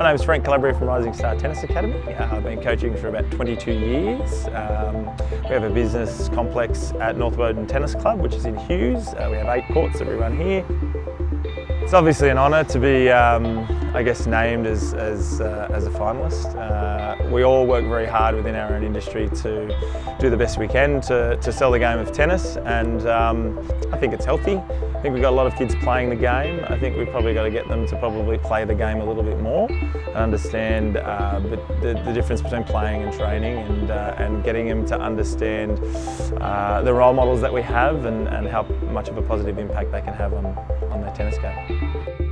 My name is Frank Calabria from Rising Star Tennis Academy. Uh, I've been coaching for about 22 years. Um, we have a business complex at North Woden Tennis Club, which is in Hughes. Uh, we have eight courts that we run here. It's obviously an honour to be, um, I guess, named as, as, uh, as a finalist. Uh, we all work very hard within our own industry to do the best we can to, to sell the game of tennis and um, I think it's healthy. I think we've got a lot of kids playing the game. I think we've probably got to get them to probably play the game a little bit more and understand uh, the, the, difference between playing and training and, uh, and getting them to understand uh, the role models that we have and, and how much of a positive impact they can have on, on their tennis game.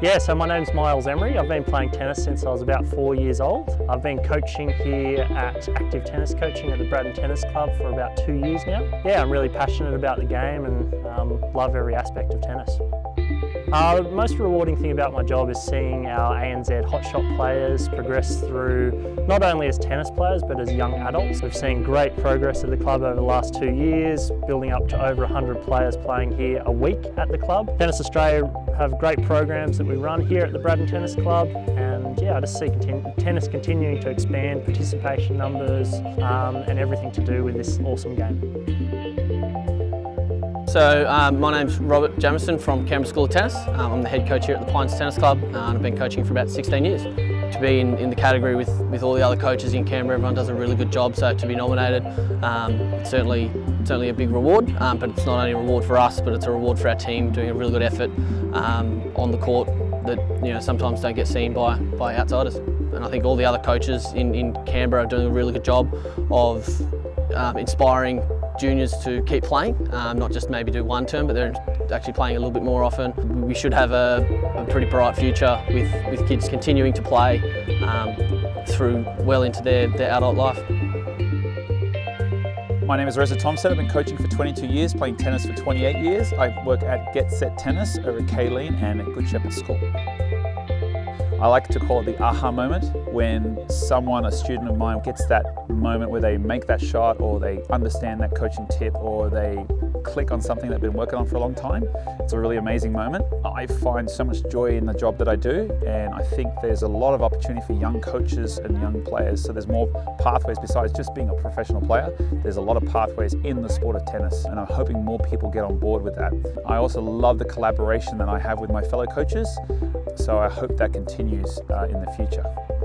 Yeah, so my name's Miles Emery. I've been playing tennis since I was about four years old. I've been coaching here at Active Tennis Coaching at the Braddon Tennis Club for about two years now. Yeah, I'm really passionate about the game and um, love every aspect of tennis. Uh, the most rewarding thing about my job is seeing our ANZ hotshot players progress through not only as tennis players but as young adults. We've seen great progress at the club over the last two years, building up to over 100 players playing here a week at the club. Tennis Australia have great programs that we run here at the Braddon Tennis Club and yeah, I just see tennis continuing to expand, participation numbers um, and everything to do with this awesome game. So um, my name's Robert Jamison from Canberra School of Tennis. Um, I'm the head coach here at the Pines Tennis Club and I've been coaching for about 16 years. To be in, in the category with, with all the other coaches in Canberra, everyone does a really good job, so to be nominated, um, it's certainly, certainly a big reward, um, but it's not only a reward for us, but it's a reward for our team doing a really good effort um, on the court that you know sometimes don't get seen by, by outsiders. And I think all the other coaches in, in Canberra are doing a really good job of um, inspiring juniors to keep playing, um, not just maybe do one term, but they're actually playing a little bit more often. We should have a, a pretty bright future with, with kids continuing to play um, through well into their, their adult life. My name is Reza Thompson. I've been coaching for 22 years, playing tennis for 28 years. I work at Get Set Tennis over at Kaleen and at Good Shepherd School. I like to call it the aha moment when someone, a student of mine, gets that moment where they make that shot or they understand that coaching tip or they click on something they've been working on for a long time. It's a really amazing moment. I find so much joy in the job that I do and I think there's a lot of opportunity for young coaches and young players. So there's more pathways besides just being a professional player. There's a lot of pathways in the sport of tennis and I'm hoping more people get on board with that. I also love the collaboration that I have with my fellow coaches so I hope that continues uh, in the future.